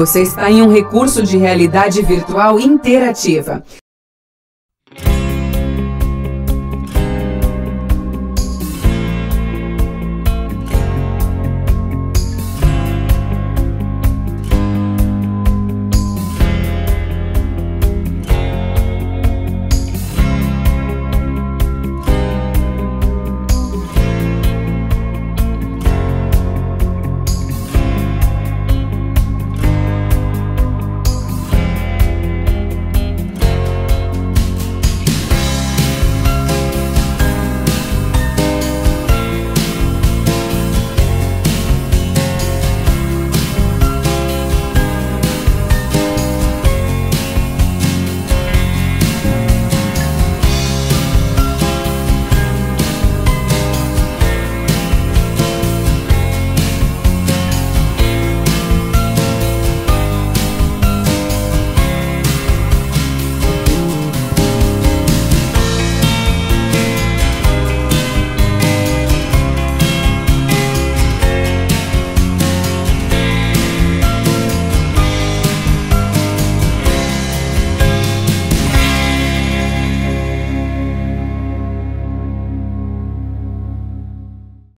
Você está em um recurso de realidade virtual interativa.